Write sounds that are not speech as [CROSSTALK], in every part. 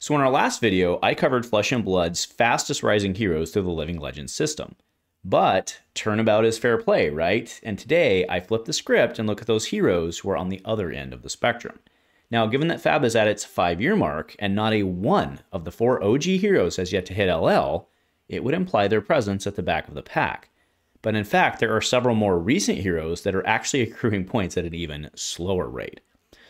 So in our last video, I covered Flesh and Blood's fastest rising heroes through the Living Legends system. But turnabout is fair play, right? And today I flip the script and look at those heroes who are on the other end of the spectrum. Now, given that Fab is at its five year mark and not a one of the four OG heroes has yet to hit LL, it would imply their presence at the back of the pack. But in fact, there are several more recent heroes that are actually [LAUGHS] accruing points at an even slower rate.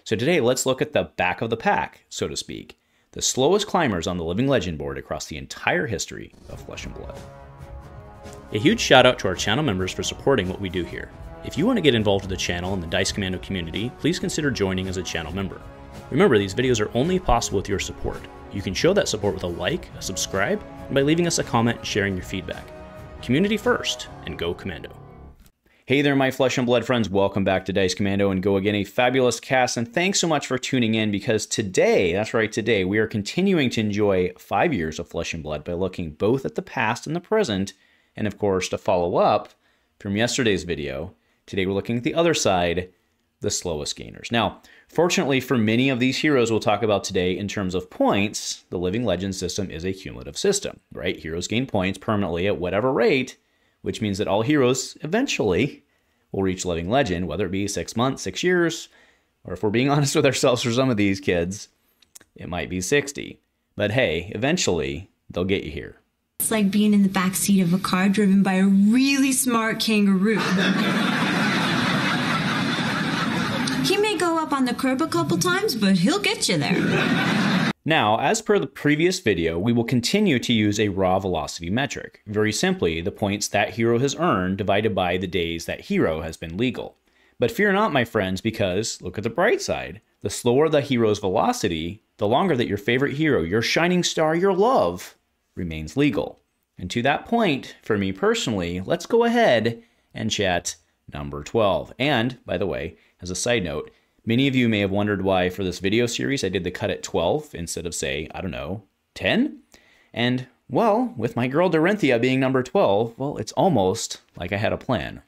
So today, let's look at the back of the pack, so to speak, the slowest climbers on the Living Legend board across the entire history of Flesh and Blood. A huge shout out to our channel members for supporting what we do here. If you want to get involved with the channel and the Dice Commando community, please consider joining as a channel member. Remember, these videos are only possible with your support. You can show that support with a like, a subscribe, and by leaving us a comment and sharing your feedback. Community first, and go Commando. Hey there, my flesh and blood friends. Welcome back to Dice Commando and Go Again, a fabulous cast. And thanks so much for tuning in because today, that's right, today, we are continuing to enjoy five years of flesh and blood by looking both at the past and the present. And of course, to follow up from yesterday's video, today we're looking at the other side, the slowest gainers. Now, fortunately for many of these heroes we'll talk about today in terms of points, the Living Legend system is a cumulative system, right? Heroes gain points permanently at whatever rate which means that all heroes eventually will reach Living Legend, whether it be six months, six years, or if we're being [LAUGHS] honest with ourselves for some of these kids, it might be 60. But hey, eventually they'll get you here. It's like being in the back seat of a car driven by a really smart kangaroo. [LAUGHS] he may go up on the curb a couple times, but he'll get you there. Now, as per the previous video, we will continue to use a raw velocity metric. Very simply, the points that hero has earned divided by the days that hero has been legal. But fear not, my friends, because look at the bright side. The slower the hero's velocity, the longer that your favorite hero, your shining star, your love, remains legal. And to that point, for me personally, let's go ahead and chat number 12. And, by the way, as a side note, Many of you may have wondered why for this video series I did the cut at 12 instead of say, I don't know, 10? And well, with my girl Dorinthea being number 12, well, it's almost like I had a plan.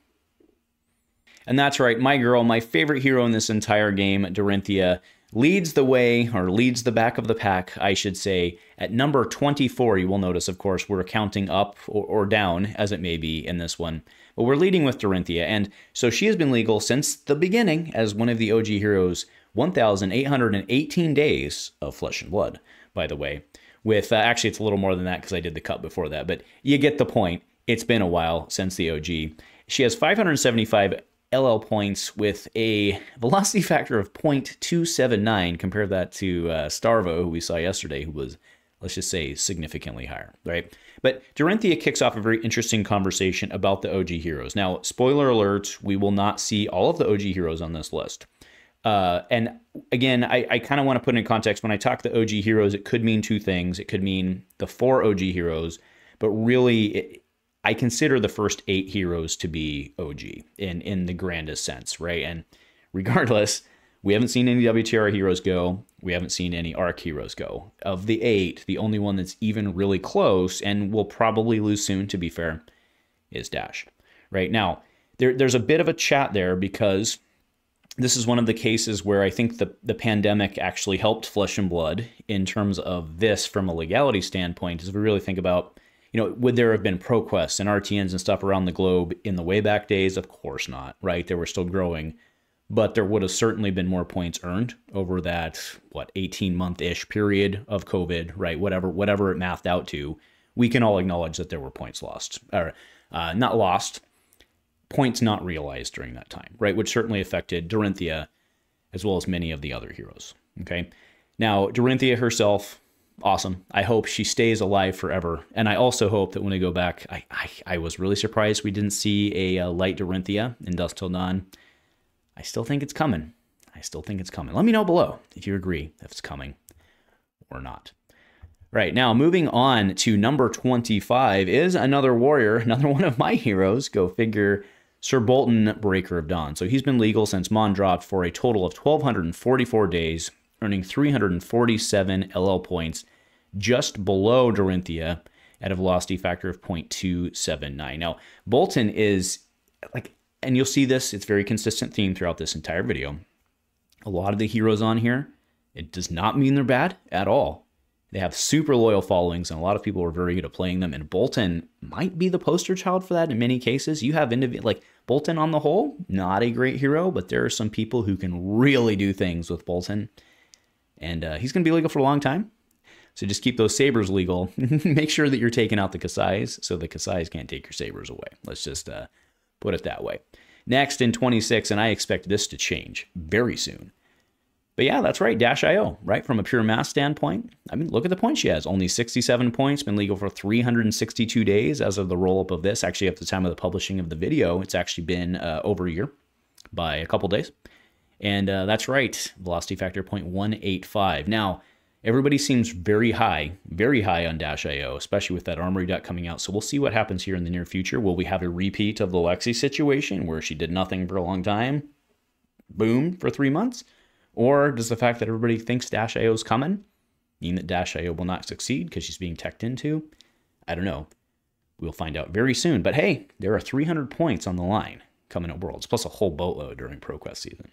And that's right, my girl, my favorite hero in this entire game, Dorinthea, leads the way, or leads the back of the pack, I should say. At number 24, you will notice, of course, we're counting up or, or, down, as it may be in this one. But we're leading with Dorinthea, and so she has been legal since the beginning as one of the OG heroes, 1,818 days of Flesh and Blood, by the way. With, uh, actually, it's a little more than that because I did the cut before that, but you get the point. It's been a while since the OG. She has 575 LL points with a velocity factor of 0.279. Compare that to uh, Starvo, who we saw yesterday, who was, let's just say, significantly higher, right? But Dorinthea kicks off a very interesting conversation about the OG heroes. Now, spoiler alert, we will not see all of the OG heroes on this list. Uh, and again, I, I kind of want to put in context when I talk the OG heroes, it could mean two things. It could mean the four OG heroes, but really, it, I consider the first eight heroes to be OG in in the grandest sense, right? And regardless, we haven't seen any WTR heroes go. We haven't seen any ARC heroes go. Of the eight, the only one that's even really close and will probably lose soon, to be fair, is Dash. Right now, there, there's a bit of a chat there because this is one of the cases where I think the, the pandemic actually helped Flesh and Blood in terms of this from a legality standpoint. As we really think about you know, would there have been ProQuests and RTNs and stuff around the globe in the way back days? Of course not, right? They were still growing, but there would have certainly been more points earned over that what 18 month ish period of COVID, right? Whatever whatever it mathed out to, we can all acknowledge that there were points lost or uh, not lost, points not realized during that time, right? Which certainly affected Dorinthea as well as many of the other heroes. Okay, now Dorinthea herself awesome. I hope she stays alive forever. And I also hope that when I go back, I, I, I was really surprised we didn't see a, a uh, light Dorinthea in Dusk Till Dawn. I still think it's coming. I still think it's coming. Let me know below if you agree if it's coming or not. Right, now moving on to number 25 is another warrior, [LAUGHS] another one of my heroes. Go figure. Sir Boltyn, Breaker of Dawn. So he's been legal since Mon dropped for a total of 1,244 days, earning 347 LL points, just below Dorinthea at a velocity factor of 0.279. Now, Boltyn is like, and you'll see this, it's very consistent theme throughout this entire video. A lot of the heroes on here, it does not mean they're bad at all. They have super loyal followings, and a lot of people are very good at playing them. And Boltyn might be the poster child for that in many cases. You have individual like Boltyn on the whole, not a great hero, but there are some people who can really do things with Boltyn, and uh, he's going to be legal for a long time. So just keep those sabers legal. [LAUGHS] Make sure that you're taking out the Kassais, so the Kassais can't take your sabers away. Let's just uh, put it that way. Next in 26, and I expect this to change very soon but yeah, that's right. Dash I/O, right? From a pure math standpoint, I mean, look at the points she has. Only 67 points, been legal for 362 days as of the roll up of this. Actually, at the time of the publishing of the video, it's actually been uh, over a year by a couple days. And uh, that's right, velocity factor 0.185. Now, everybody seems very high, very high on Dash I/O, especially with that Armory deck coming out. So we'll see what happens here in the near future. Will we have a repeat of the Lexi situation where she did nothing for a long time? Boom, for three months? Or does the fact that everybody thinks Dash I/O is coming mean that Dash I/O will not succeed because she's being teched into? I don't know. We'll find out very soon. But hey, there are 300 points on the line coming at Worlds, plus a whole boatload during ProQuest season.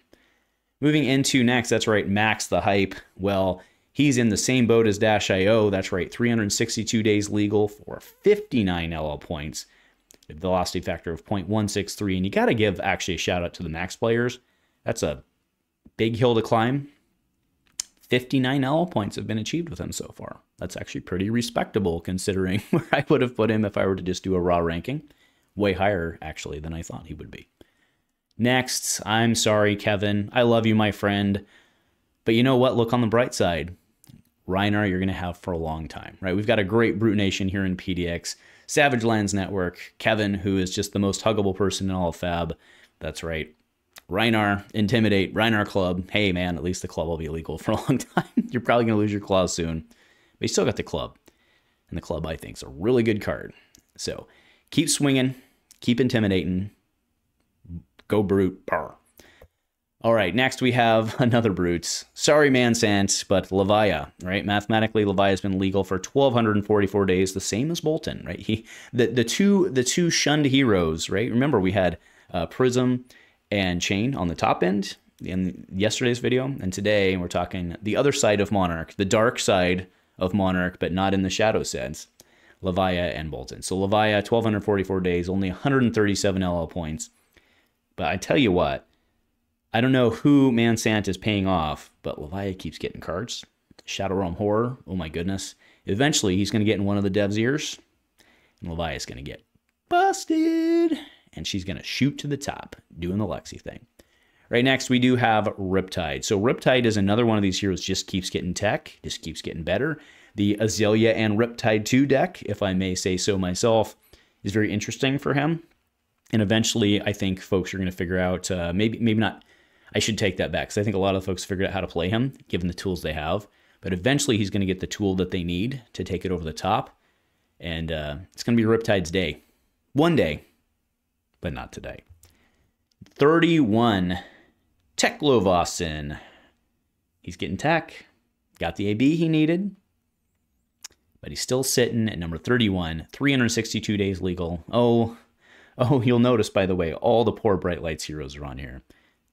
Moving into next, that's right, Maxx the Hype. Well, he's in the same boat as Dash I/O. That's right, 362 days legal for 59 LL points, a velocity factor of 0.163. And you got to give actually a shout out to the Maxx players. That's a big hill to climb. 59 LL points have been achieved with him so far. That's actually pretty respectable considering [LAUGHS] where I would have put him if I were to just do a raw ranking. Way higher, actually, than I thought he would be. Next, I'm sorry, Kevin. I love you, my friend. But you know what? Look on the bright side. Rhinar, you're going to have for a long time, right? We've got a great Brute Nation here in PDX. Savage Lands Network. Kevin, who is just the most huggable person in all of Fab. That's right. Rhinar, Intimidate, Rhinar Club. Hey, man, at least the club will be illegal for a long [LAUGHS] time. You're probably going to lose your claws soon. But you still got the club. And the club, I think, is a really good card. So keep swinging, keep intimidating. Go brute. Barr. All right, next we have [LAUGHS] another brute. Sorry, Mansant, but Levia, right? Mathematically, Levia has been legal for 1,244 days, the same as Boltyn, right? He, the, the two the two shunned heroes, right? Remember, we had uh, Prism and Chane on the top end in yesterday's video. And today we're talking the other side of Monarch, the dark side of Monarch, but not in the shadow sense. Levia and Boltyn. So Levia, 1,244 days, only 137 LL points. But I tell you what, I don't know who Mansant is paying off, but Levia keeps getting cards. Shadow Realm Horror, oh my goodness. Eventually, he's going to get in one of the devs' ears, and Levia is going to get busted and she's going to shoot to the top, doing the Lexi thing. Right next, we do have Riptide. So Riptide is another one of these heroes just keeps getting tech, just keeps getting better. The Azalea and Riptide 2 deck, if I may say so myself, is very interesting for him. And eventually, I think folks are going to figure out, uh, maybe maybe not, I should take that back, because I think a lot of folks figured out how to play him, given the tools they have. But eventually, he's going to get the tool that they need to take it over the top. And uh, it's going to be Riptide's day. One day, but not today. 31, Teklovossen. He's getting tech, got the AB he needed, but he's still sitting at number 31, 362 days legal. Oh, oh, you'll notice, by the way, all the poor Bright Lights heroes are on here.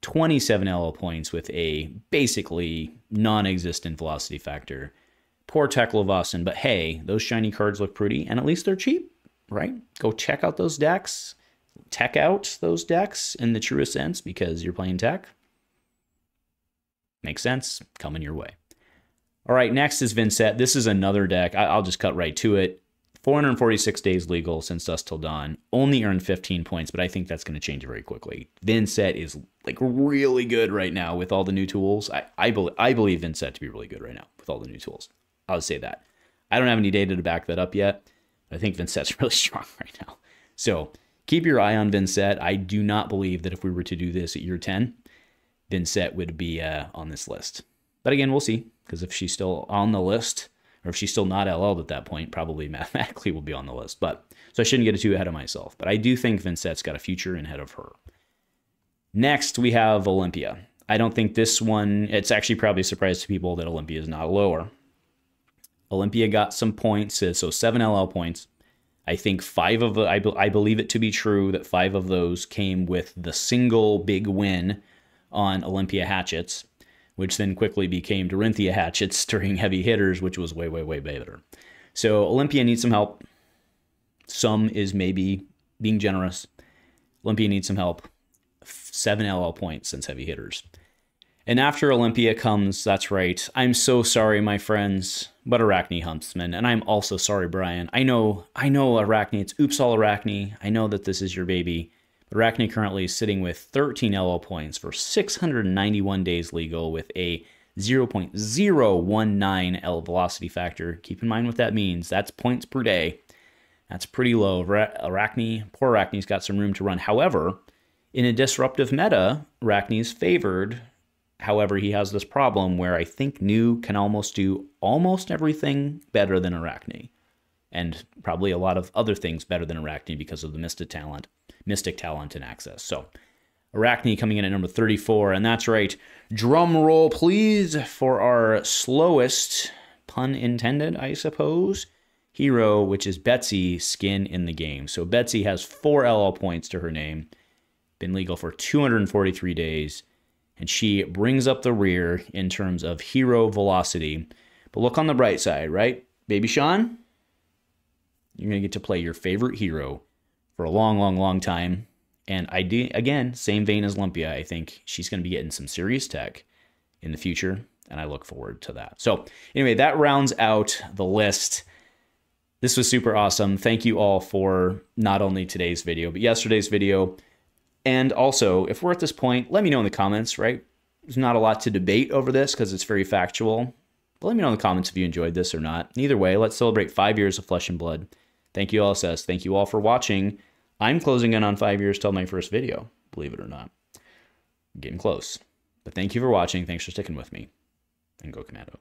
27 LL points with a basically non existent velocity factor. Poor Teklovossen, but hey, those shiny cards look pretty, and at least they're cheap, right? Go check out those decks tech out those decks in the truest sense because you're playing tech. Makes sense. Coming your way. All right, next is Vynnset. This is another deck. I'll just cut right to it. 446 days legal since dusk till dawn. Only earned 15 points, but I think that's going to change very quickly. Vynnset is like really good right now with all the new tools. I I, be- I believe Vynnset to be really good right now with all the new tools. I'll say that. I don't have any data to back that up yet. I think Vynnset's [LAUGHS] really strong right now. So keep your eye on Vynnset. I do not believe that if we were to do this at year 10, Vynnset would be uh, on this list. But again, we'll see, because if she's still on the list, or if she's still not LL'd at that point, probably [LAUGHS] mathematically will be on the list. But so I shouldn't get too ahead of myself. But I do think Vynnset's got a future ahead of her. Next, we have Olympia. I don't think this one, it's actually probably a surprise to people that Olympia is not lower. Olympia got some points, uh, so seven LL points. I think five of the, I, be, I believe it to be true that five of those came with the single big win on Olympia Hatchets. Which then quickly became Dorinthea Hatchets [LAUGHS] during heavy hitters, which was way, way, way better. So Olympia needs some help. Some is maybe being generous. Olympia needs some help. Seven LL points since heavy hitters. And after Olympia comes, that's right. I'm so sorry, my friends, but Arakni Huntsman, and I'm also sorry, Brian. I know, I know, Arakni. It's oops all Arakni. I know that this is your baby. Arakni currently is sitting with 13 LL points for 691 days legal with a 0.019 L velocity factor. Keep in mind what that means. That's points per day. That's pretty low. Arakni, poor Arakni's got some room to run. However, in a disruptive meta, Arakni's favored However, he has this problem where I think Nuu can almost do almost everything better than Arakni, and probably a lot of other things better than Arakni because of the Mystic talent, Mystic talent and access. So, Arakni coming in at number 34, and that's right. Drum roll, please, for our slowest, pun intended, I suppose, hero, which is Betsy Skin in the game. So Betsy has four LL points to her name, been legal for 243 days and she brings up the rear in terms of hero velocity. But look on the bright side, right? Baby Sean, you're going to get to play your favorite hero for a long, long, long time. And I do, again, same vein as Olympia, I think she's going to be getting some serious tech in the future, and I look forward to that. So, anyway, that rounds out the list. This was super awesome. Thank you all for not only today's video, but yesterday's video. And also, if we're at this point, let me know in the comments, right? There's not a lot to debate over this because it's very factual. But let me know in the comments if you enjoyed this or not. Either way, let's celebrate five years of Flesh and Blood. Thank you, LSS. Thank you all for watching. I'm closing in on five years till my first video, believe it or not. I'm getting close. But thank you for watching. Thanks for sticking with me. And go Commando.